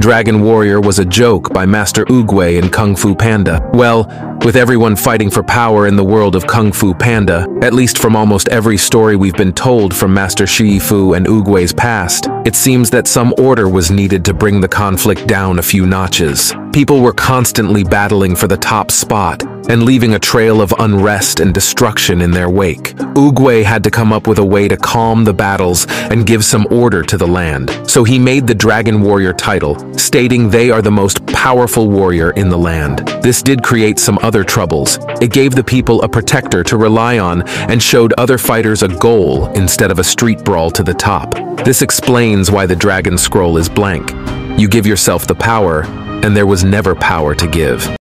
Dragon Warrior was a joke by Master Oogway in Kung Fu Panda. Well, with everyone fighting for power in the world of Kung Fu Panda, at least from almost every story we've been told from Master Shifu and Oogway's past, it seems that some order was needed to bring the conflict down a few notches. People were constantly battling for the top spot, and leaving a trail of unrest and destruction in their wake. Oogway had to come up with a way to calm the battles and give some order to the land, so he made the Dragon Warrior title, stating they are the most powerful warrior in the land. This did create some other troubles. It gave the people a protector to rely on and showed other fighters a goal instead of a street brawl to the top. This explains why the Dragon Scroll is blank. You give yourself the power, and there was never power to give.